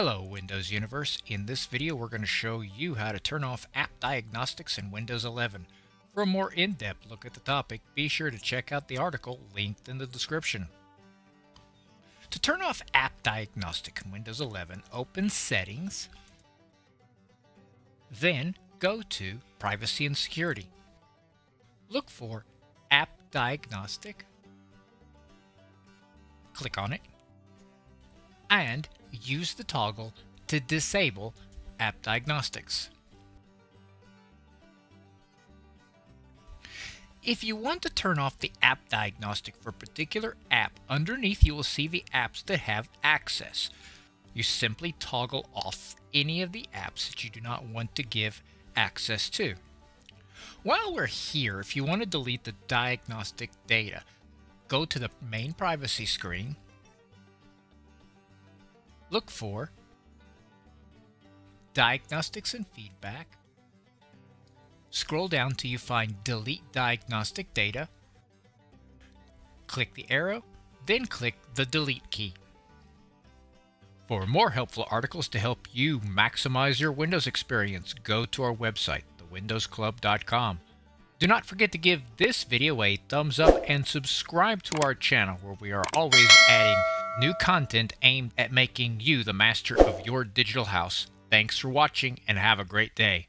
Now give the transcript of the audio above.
Hello Windows Universe. In this video we're going to show you how to turn off app diagnostics in Windows 11. For a more in-depth look at the topic, be sure to check out the article linked in the description. To turn off app diagnostic in Windows 11, open Settings, then go to Privacy and Security. Look for App Diagnostic, click on it, and use the toggle to disable app diagnostics. If you want to turn off the app diagnostic for a particular app, underneath you will see the apps that have access. You simply toggle off any of the apps that you do not want to give access to. While we're here, if you want to delete the diagnostic data, go to the main privacy screen, look for Diagnostics and Feedback, scroll down till you find Delete Diagnostic Data, click the arrow, then click the Delete key. For more helpful articles to help you maximize your Windows experience, go to our website, thewindowsclub.com. Do not forget to give this video a thumbs up and subscribe to our channel where we are always adding new content aimed at making you the master of your digital house. Thanks for watching and have a great day.